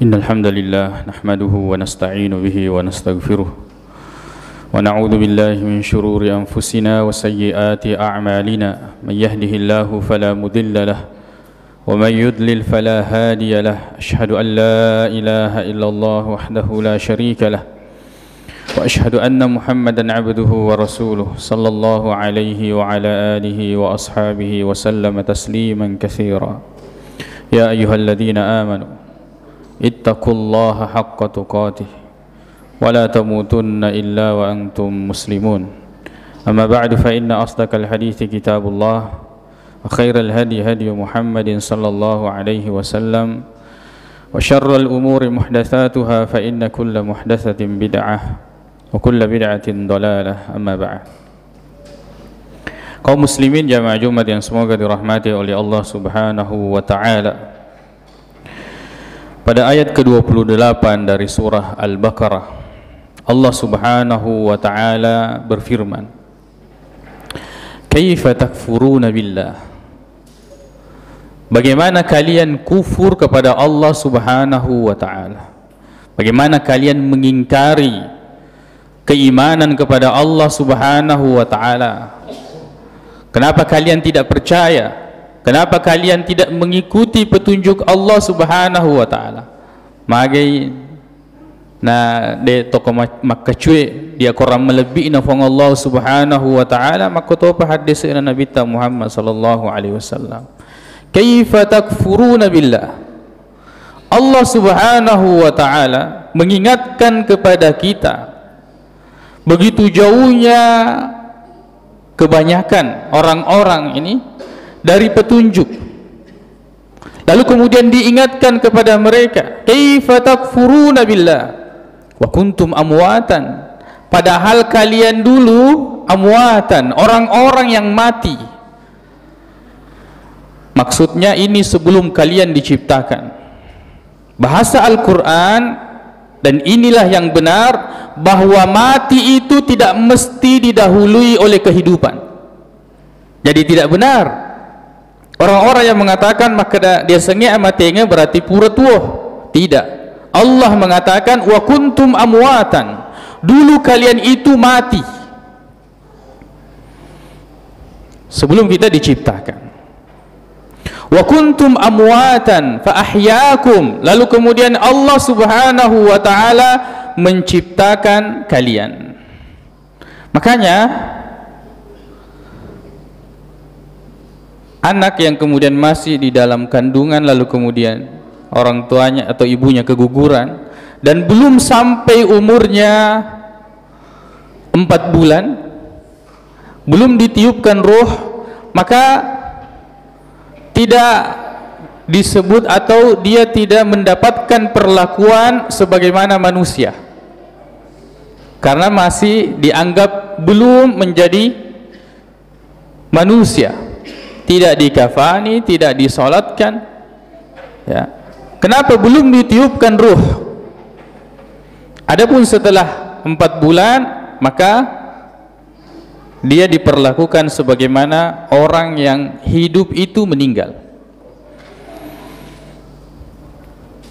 إن الحمد لله نحمده ونستعين به ونستغفره ونعوذ بالله من شرور أنفسنا وسيئات أعمالنا. من يهده الله فلا مضل له ومن يضلل فلا هادي له. أشهد أن لا إله إلا الله وحده لا شريك له وأشهد أن محمدا عبده ورسوله صلى الله عليه وعلى آله وأصحابه وسلم تسليما كثيرا. يا أيها الذين آمنوا اتقوا الله حق تقاته ولا تموتن إلا وأنتم مسلمون أما بعد فإن أصدق الحديث كتاب الله وخير الهدي هدي محمد صلى الله عليه وسلم وشر الأمور محدثاتها فإن كل محدثة بدعة وكل بدعة ضلالة أما بعد kaum muslimin jamaah Jumat yang semoga dirahmati oleh Allah Subhanahu wa taala. Pada ayat ke-28 dari surah Al-Baqarah Allah Subhanahu wa taala berfirman Kaifa takfuruna billah? Bagaimana kalian kufur kepada Allah Subhanahu wa taala? Bagaimana kalian mengingkari keimanan kepada Allah Subhanahu wa taala? Kenapa kalian tidak percaya? Kenapa kalian tidak mengikuti petunjuk Allah Subhanahu wa taala? Magi na de toko makacue dia korang melebih na fong Allah Subhanahu wa taala maka to hadis na Nabi ta Muhammad sallallahu alaihi wasallam. Kaifa takfuruna billah? Allah Subhanahu wa taala mengingatkan kepada kita begitu jauhnya kebanyakan orang-orang ini dari petunjuk. Lalu kemudian diingatkan kepada mereka kaifa takfuruna billah? Wa kuntum amwatan? Padahal kalian dulu amwatan orang-orang yang mati. Maksudnya ini sebelum kalian diciptakan. Bahasa Al-Quran dan inilah yang benar bahawa mati itu tidak mesti didahului oleh kehidupan. Jadi tidak benar orang-orang yang mengatakan maka dia sengit matinya berarti pura tua tidak. Allah mengatakan wa kuntum amwatan. Dulu kalian itu mati. Sebelum kita diciptakan. Wa kuntum amwatan fa ahyaakum lalu kemudian Allah Subhanahu wa taala menciptakan kalian. Makanya anak yang kemudian masih di dalam kandungan lalu kemudian orang tuanya atau ibunya keguguran dan belum sampai umurnya empat bulan belum ditiupkan roh maka tidak disebut atau dia tidak mendapatkan perlakuan sebagaimana manusia. Karena masih dianggap belum menjadi manusia tidak dikafani tidak disolatkan. Ya. Kenapa belum ditiupkan ruh? Adapun setelah empat bulan maka dia diperlakukan sebagaimana orang yang hidup itu meninggal.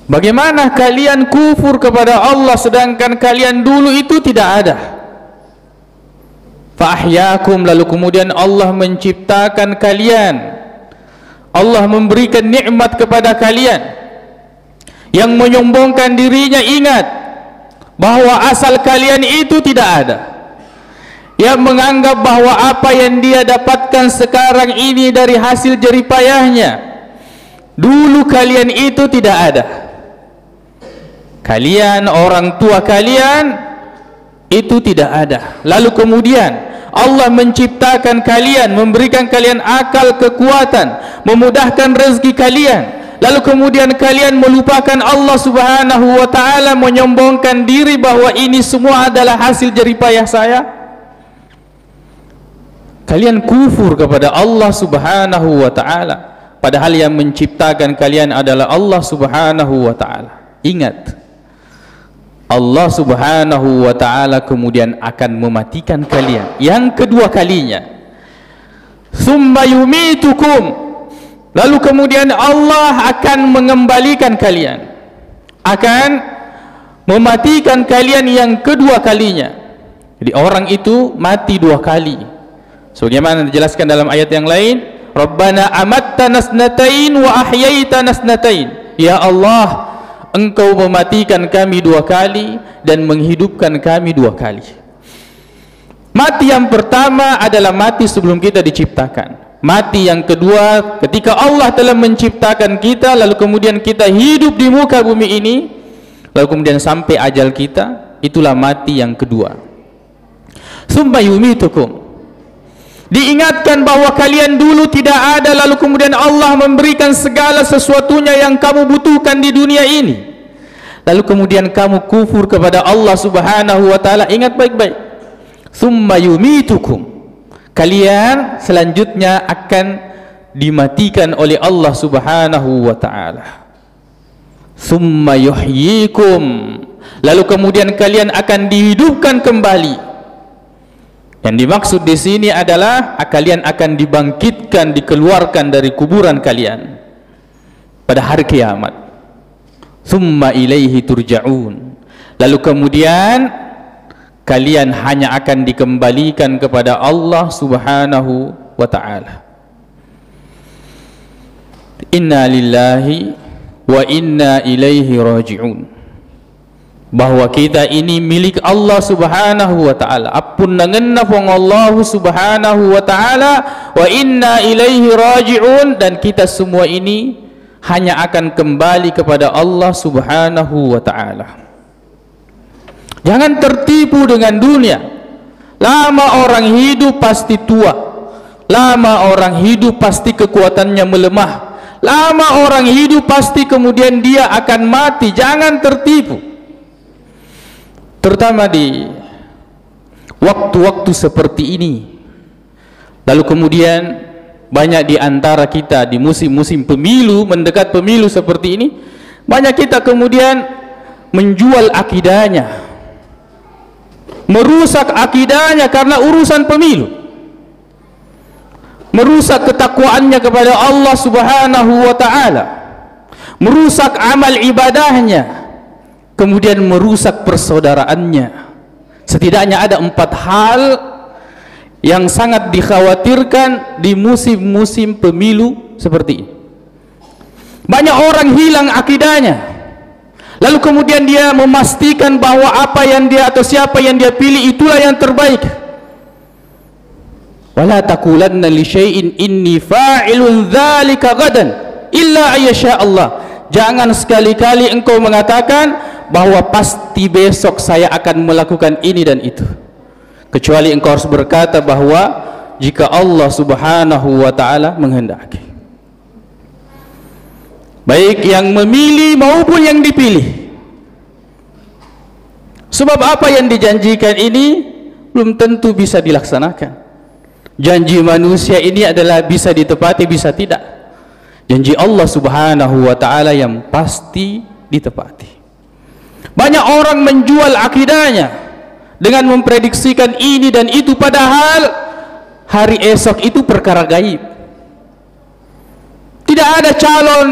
Bagaimana kalian kufur kepada Allah sedangkan kalian dulu itu tidak ada fa'ahyakum lalu kemudian Allah menciptakan kalian. Allah memberikan nikmat kepada kalian. Yang menyombongkan dirinya ingat bahawa asal kalian itu tidak ada. Yang menganggap bahawa apa yang dia dapatkan sekarang ini dari hasil jeripayahnya dulu kalian itu tidak ada. Kalian orang tua kalian itu tidak ada. Lalu kemudian Allah menciptakan kalian memberikan kalian akal kekuatan memudahkan rezeki kalian. Lalu kemudian kalian melupakan Allah subhanahu wa ta'ala menyombongkan diri bahawa ini semua adalah hasil jeripayah saya. Kalian kufur kepada Allah subhanahu wa ta'ala. Padahal yang menciptakan kalian adalah Allah subhanahu wa ta'ala. Ingat Allah subhanahu wa ta'ala kemudian akan mematikan kalian. Yang kedua kalinya summa yumitukum. Lalu kemudian Allah akan mengembalikan kalian akan mematikan kalian yang kedua kalinya. Jadi orang itu mati dua kali. Sebagaimana dijelaskan dalam ayat yang lain? Rabbana amatta nasnatain wa ahyaita nasnatain ya Allah engkau mematikan kami dua kali dan menghidupkan kami dua kali. Mati yang pertama adalah mati sebelum kita diciptakan. Mati yang kedua ketika Allah telah menciptakan kita lalu kemudian kita hidup di muka bumi ini lalu kemudian sampai ajal kita itulah mati yang kedua. Summa yumitukum diingatkan bahwa kalian dulu tidak ada lalu kemudian Allah memberikan segala sesuatunya yang kamu butuhkan di dunia ini. Lalu kemudian kamu kufur kepada Allah subhanahu wa ta'ala. Ingat baik-baik. Summa yumitukum. Kalian selanjutnya akan dimatikan oleh Allah subhanahu wa ta'ala. Summa yuhyikum. Lalu kemudian kalian akan dihidupkan kembali yang dimaksud di sini adalah kalian akan dibangkitkan, dikeluarkan dari kuburan kalian pada hari kiamat. Thumma ilaihi turja'un. Lalu kemudian kalian hanya akan dikembalikan kepada Allah Subhanahu wa taala. Inna lillahi wa inna ilaihi raji'un bahawa kita ini milik Allah subhanahu wa ta'ala. Apun nangenna fong Allah subhanahu wa ta'ala wa inna ilaihi raji'un dan kita semua ini hanya akan kembali kepada Allah subhanahu wa ta'ala. Jangan tertipu dengan dunia. Lama orang hidup pasti tua. Lama orang hidup pasti kekuatannya melemah. Lama orang hidup pasti kemudian dia akan mati. Jangan tertipu terutama di waktu-waktu seperti ini. Lalu kemudian banyak di antara kita di musim-musim pemilu mendekat pemilu seperti ini banyak kita kemudian menjual akidahnya. Merusak akidahnya karena urusan pemilu. Merusak ketakwaannya kepada Allah subhanahu wa ta'ala. Merusak amal ibadahnya kemudian merusak persaudaraannya. Setidaknya ada empat hal yang sangat dikhawatirkan di musim-musim pemilu seperti ini. Banyak orang hilang akidahnya. Lalu kemudian dia memastikan bahwa apa yang dia atau siapa yang dia pilih itulah yang terbaik. Wala takulanna li syai'in inni fa'ilun dzalika gadan illa ayyasha Allah. Jangan sekali-kali engkau mengatakan bahwa pasti besok saya akan melakukan ini dan itu. Kecuali engkau harus berkata bahwa jika Allah subhanahu wa ta'ala menghendaki. Baik yang memilih maupun yang dipilih. Sebab apa yang dijanjikan ini belum tentu bisa dilaksanakan. Janji manusia ini adalah bisa ditepati bisa tidak. Janji Allah subhanahu wa ta'ala yang pasti ditepati banyak orang menjual akidahnya dengan memprediksikan ini dan itu padahal hari esok itu perkara gaib. Tidak ada calon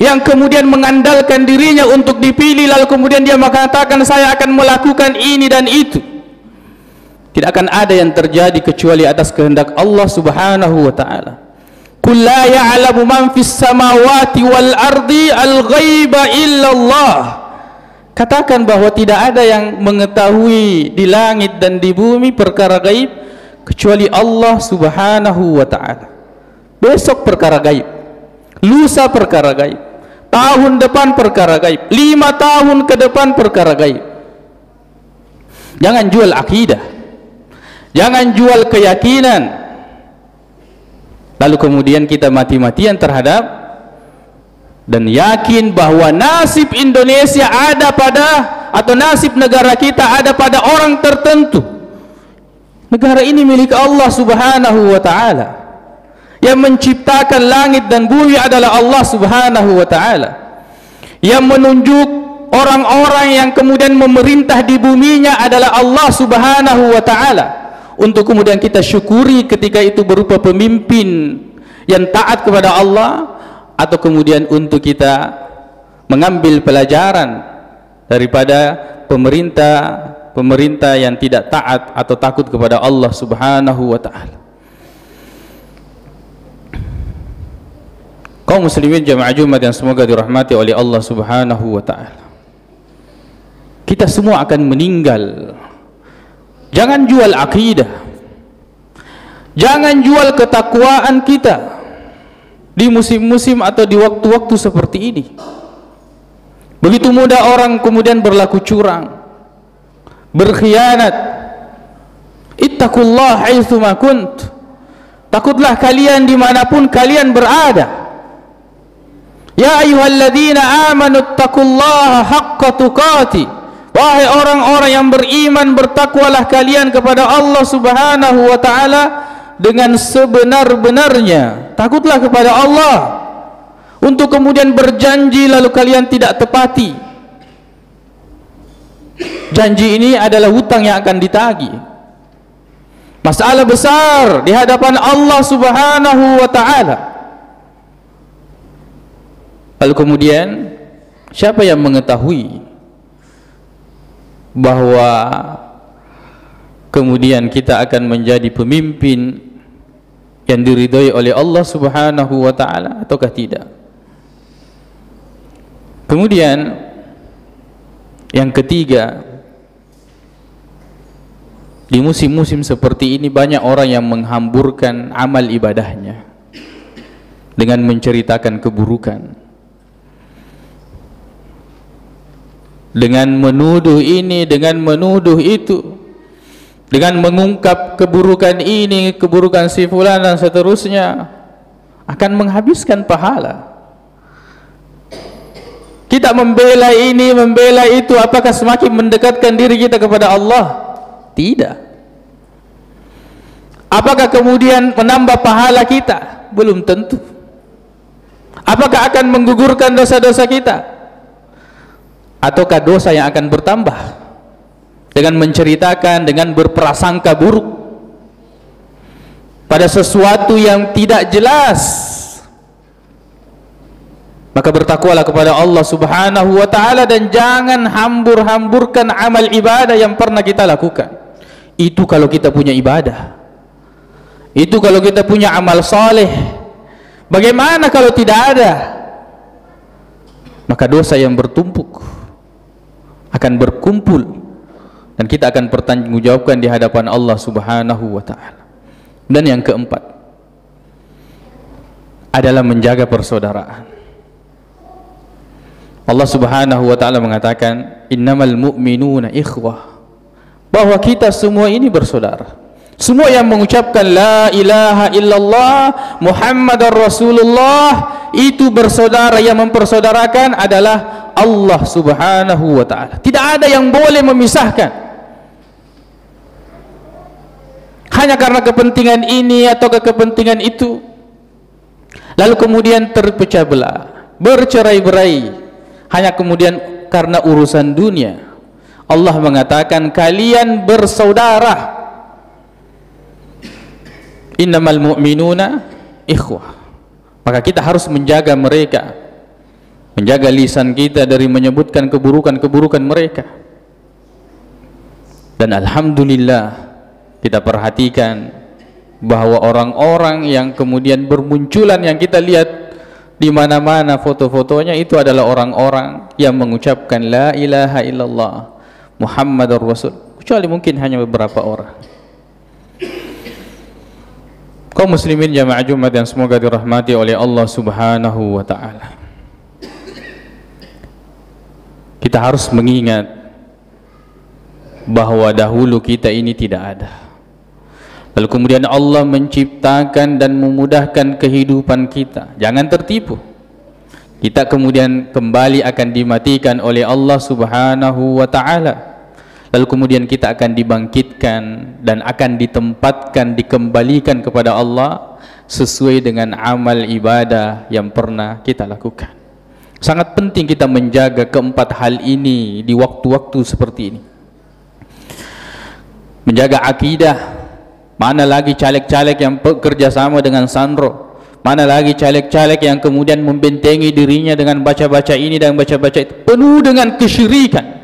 yang kemudian mengandalkan dirinya untuk dipilih lalu kemudian dia mengatakan saya akan melakukan ini dan itu. Tidak akan ada yang terjadi kecuali atas kehendak Allah Subhanahu wa taala. Qul la ya'lamu man fis samawati wal ardi al-ghaiba illa Allah katakan bahwa tidak ada yang mengetahui di langit dan di bumi perkara gaib kecuali Allah subhanahu wa ta'ala. Besok perkara gaib lusa perkara gaib tahun depan perkara gaib lima tahun ke depan perkara gaib. Jangan jual akidah. Jangan jual keyakinan. Lalu kemudian kita mati-matian terhadap dan yakin bahwa nasib Indonesia ada pada atau nasib negara kita ada pada orang tertentu. Negara ini milik Allah subhanahu wa ta'ala. Yang menciptakan langit dan bumi adalah Allah subhanahu wa ta'ala. Yang menunjuk orang-orang yang kemudian memerintah di buminya adalah Allah subhanahu wa ta'ala. Untuk kemudian kita syukuri ketika itu berupa pemimpin yang taat kepada Allah atau kemudian untuk kita mengambil pelajaran daripada pemerintah pemerintah yang tidak taat atau takut kepada Allah Subhanahu wa taala. Kaum muslimin jamaah Jumat yang semoga dirahmati oleh Allah Subhanahu wa taala. Kita semua akan meninggal. Jangan jual akidah. Jangan jual ketakwaan kita di musim-musim atau di waktu-waktu seperti ini. Begitu mudah orang kemudian berlaku curang, berkhianat. Ittaqullah haitsu ma kunt. Takutlah kalian dimanapun kalian berada. Ya ayyuhalladzina amanu ittaqullaha haqqa tuqati wahai orang-orang yang beriman bertakwalah kalian kepada Allah Subhanahu wa taala dengan sebenar-benarnya. Takutlah kepada Allah. Untuk kemudian berjanji lalu kalian tidak tepati. Janji ini adalah hutang yang akan ditagi. Masalah besar di hadapan Allah subhanahu wa ta'ala. Lalu kemudian siapa yang mengetahui bahawa kemudian kita akan menjadi pemimpin yang diridhai oleh Allah subhanahu wa ta'ala ataukah tidak? Kemudian yang ketiga di musim-musim seperti ini banyak orang yang menghamburkan amal ibadahnya dengan menceritakan keburukan. Dengan menuduh ini dengan menuduh itu dengan mengungkap keburukan ini keburukan si fulan dan seterusnya akan menghabiskan pahala kita membela ini membela itu apakah semakin mendekatkan diri kita kepada Allah tidak. Apakah kemudian menambah pahala kita? Belum tentu. Apakah akan menggugurkan dosa-dosa kita? Ataukah dosa yang akan bertambah dengan menceritakan dengan berprasangka buruk pada sesuatu yang tidak jelas maka bertakwalah kepada Allah subhanahu wa ta'ala dan jangan hambur-hamburkan amal ibadah yang pernah kita lakukan. Itu kalau kita punya ibadah. Itu kalau kita punya amal soleh bagaimana kalau tidak ada? Maka dosa yang bertumpuk akan berkumpul dan kita akan pertanggungjawabkan di hadapan Allah subhanahu wa ta'ala. Dan yang keempat adalah menjaga persaudaraan. Allah subhanahu wa ta'ala mengatakan innamal mu'minuna ikhwah. Bahwa kita semua ini bersaudara. Semua yang mengucapkan la ilaha illallah Muhammadar Rasulullah itu bersaudara yang mempersaudarakan adalah Allah Subhanahu wa taala. Tidak ada yang boleh memisahkan. Hanya karena kepentingan ini atau kepentingan itu. Lalu kemudian terpecah belah, bercerai-berai hanya kemudian karena urusan dunia. Allah mengatakan kalian bersaudara innamal mu'minuna ikhwah. Maka kita harus menjaga mereka. Menjaga lisan kita dari menyebutkan keburukan-keburukan mereka. Dan Alhamdulillah kita perhatikan bahawa orang-orang yang kemudian bermunculan yang kita lihat di mana-mana foto-fotonya itu adalah orang-orang yang mengucapkan la ilaha illallah Muhammad Rasul. Kecuali mungkin hanya beberapa orang kaum muslimin jamaah Jumat yang semoga dirahmati oleh Allah subhanahu wa ta'ala. Kita harus mengingat bahawa dahulu kita ini tidak ada. Lalu kemudian Allah menciptakan dan memudahkan kehidupan kita. Jangan tertipu. Kita kemudian kembali akan dimatikan oleh Allah subhanahu wa ta'ala lalu kemudian kita akan dibangkitkan dan akan ditempatkan dikembalikan kepada Allah sesuai dengan amal ibadah yang pernah kita lakukan. Sangat penting kita menjaga keempat hal ini di waktu-waktu seperti ini. Menjaga akidah. Mana lagi caleg-caleg yang bekerja sama dengan Sandro? Mana lagi caleg-caleg yang kemudian membentengi dirinya dengan baca-baca ini dan baca-baca itu? Penuh dengan kesyirikan.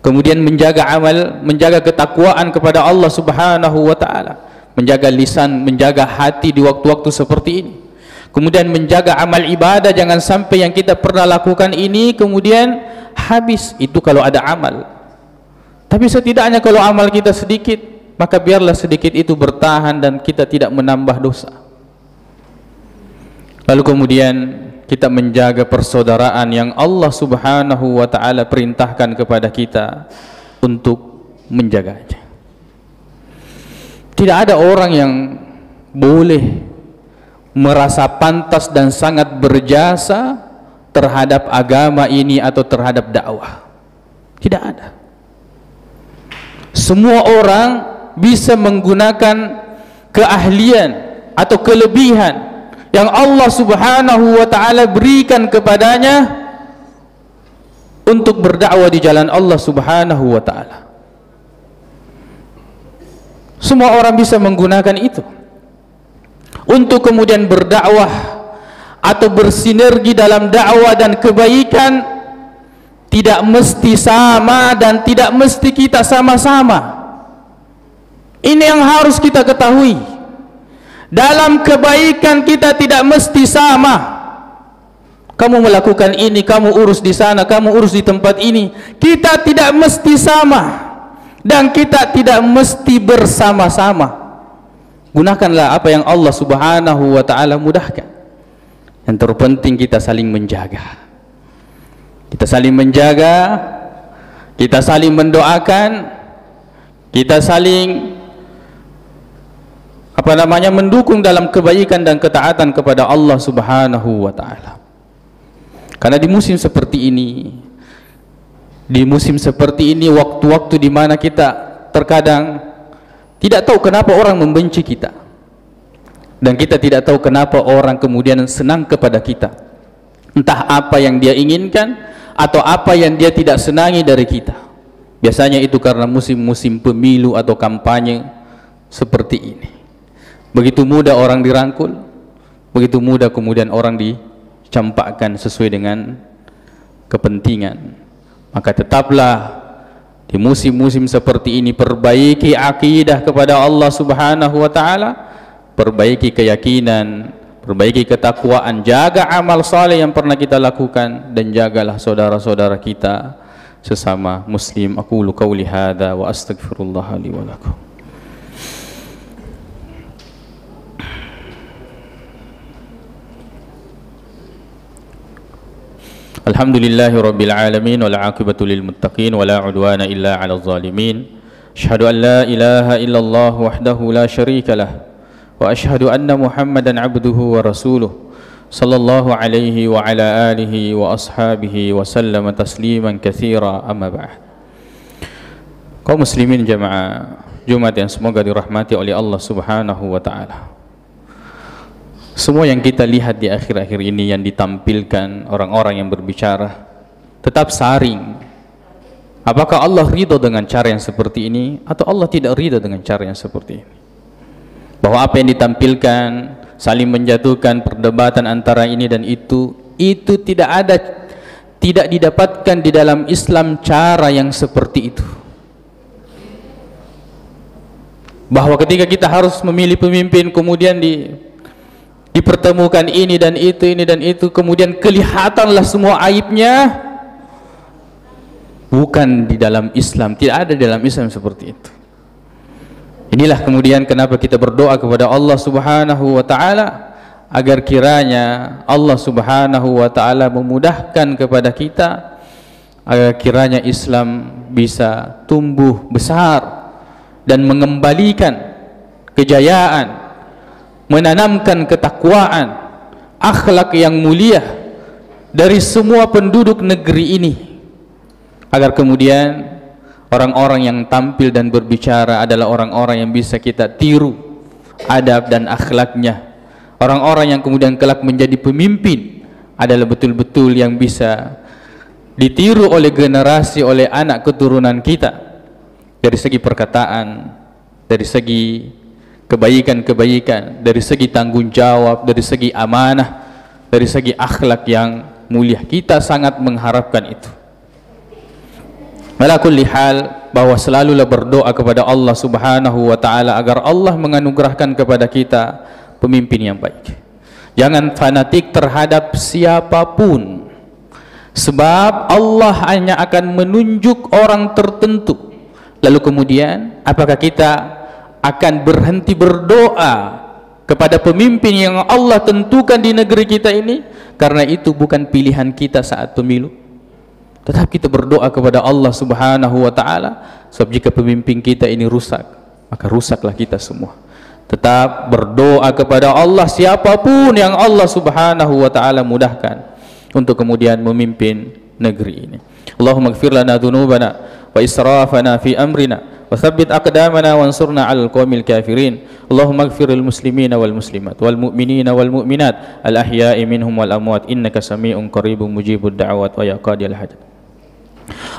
Kemudian menjaga amal, menjaga ketakwaan kepada Allah Subhanahu wa taala, menjaga lisan, menjaga hati di waktu-waktu seperti ini. Kemudian menjaga amal ibadah jangan sampai yang kita pernah lakukan ini kemudian habis itu kalau ada amal. Tapi setidaknya kalau amal kita sedikit, maka biarlah sedikit itu bertahan dan kita tidak menambah dosa lalu kemudian kita menjaga persaudaraan yang Allah subhanahu wa ta'ala perintahkan kepada kita untuk menjaganya. Tidak ada orang yang boleh merasa pantas dan sangat berjasa terhadap agama ini atau terhadap dakwah. Tidak ada. Semua orang bisa menggunakan keahlian atau kelebihan yang Allah Subhanahu wa taala berikan kepadanya untuk berdakwah di jalan Allah Subhanahu wa taala. Semua orang bisa menggunakan itu untuk kemudian berdakwah atau bersinergi dalam dakwah dan kebaikan tidak mesti sama dan tidak mesti kita sama-sama. Ini yang harus kita ketahui. Dalam kebaikan kita tidak mesti sama. Kamu melakukan ini, kamu urus di sana, kamu urus di tempat ini. Kita tidak mesti sama. Dan kita tidak mesti bersama-sama. Gunakanlah apa yang Allah subhanahu wa ta'ala mudahkan. Yang terpenting kita saling menjaga. Kita saling menjaga. Kita saling mendoakan. Kita saling apa namanya mendukung dalam kebaikan dan ketaatan kepada Allah Subhanahu wa taala. Karena di musim seperti ini di musim seperti ini waktu-waktu di mana kita terkadang tidak tahu kenapa orang membenci kita. Dan kita tidak tahu kenapa orang kemudian senang kepada kita. Entah apa yang dia inginkan atau apa yang dia tidak senangi dari kita. Biasanya itu karena musim-musim pemilu atau kampanye seperti ini. Begitu mudah orang dirangkul, begitu mudah kemudian orang dicampakkan sesuai dengan kepentingan. Maka tetaplah di musim-musim seperti ini perbaiki akidah kepada Allah Subhanahu wa taala, perbaiki keyakinan, perbaiki ketakwaan, jaga amal saleh yang pernah kita lakukan dan jagalah saudara-saudara kita sesama muslim. Aku lu qauli hadza wa astaghfirullah li wa lakum. الحمد لله رب العالمين والعاقبة للمتقين ولا عدوان إلا على الظالمين أشهد أن لا إله إلا الله وحده لا شريك له وأشهد أن محمدا عبده ورسوله صلى الله عليه وعلى آله وأصحابه وسلم تسليما كثيرا أما بعد kaum muslimin jamaah Jumat yang semoga dirahmati oleh Allah Subhanahu wa taala. Semua yang kita lihat di akhir-akhir ini yang ditampilkan orang-orang yang berbicara tetap saring. Apakah Allah ridho dengan cara yang seperti ini atau Allah tidak ridho dengan cara yang seperti ini? Bahwa apa yang ditampilkan saling menjatuhkan perdebatan antara ini dan itu itu tidak ada tidak didapatkan di dalam Islam cara yang seperti itu. Bahwa ketika kita harus memilih pemimpin kemudian di dipertemukan ini dan itu ini dan itu kemudian kelihatanlah semua aibnya. Bukan di dalam Islam tidak ada di dalam Islam seperti itu. Inilah kemudian kenapa kita berdoa kepada Allah subhanahu wa ta'ala agar kiranya Allah subhanahu wa ta'ala memudahkan kepada kita agar kiranya Islam bisa tumbuh besar dan mengembalikan kejayaan menanamkan ketakwaan akhlak yang mulia dari semua penduduk negeri ini. Agar kemudian orang-orang yang tampil dan berbicara adalah orang-orang yang bisa kita tiru adab dan akhlaknya. Orang-orang yang kemudian kelak menjadi pemimpin adalah betul-betul yang bisa ditiru oleh generasi oleh anak keturunan kita. Dari segi perkataan dari segi kebaikan-kebaikan, dari segi tanggungjawab, dari segi amanah, dari segi akhlak yang mulia. Kita sangat mengharapkan itu. Malakul lihal bahawa selalulah berdoa kepada Allah Subhanahu wa taala agar Allah menganugerahkan kepada kita pemimpin yang baik. Jangan fanatik terhadap siapapun. Sebab Allah hanya akan menunjuk orang tertentu. Lalu kemudian apakah kita akan berhenti berdoa kepada pemimpin yang Allah tentukan di negeri kita ini. Karena itu bukan pilihan kita saat pemilu. Tetap kita berdoa kepada Allah subhanahu wa ta'ala sebab jika pemimpin kita ini rusak maka rusaklah kita semua. Tetap berdoa kepada Allah siapapun yang Allah subhanahu wa ta'ala mudahkan untuk kemudian memimpin negeri ini. Allahumma gfir lana dhunubana wa israfana fi amrina وثبت أقدامنا وانصرنا على القوم الكافرين. اللهم اغفر المسلمين والمسلمات والمؤمنين والمؤمنات الأحياء منهم والأموات. إنك سميع قريب مجيب الدعوات ويا قاضي الحاجات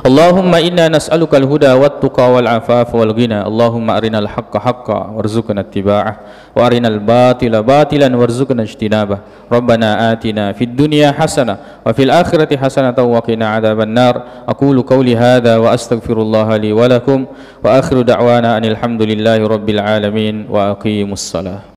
اللهم إنا نسألك الهدى والتقى والعفاف والغنى. اللهم أرنا الحق حقا وارزقنا اتباعه وأرنا الباطل باطلا وارزقنا اجتنابه. ربنا آتنا في الدنيا حسنة وفي الآخرة حسنة وقنا عذاب النار. أقول قولي هذا وأستغفر الله لي ولكم. وآخر دعوانا أن الحمد لله رب العالمين وأقيموا الصلاة.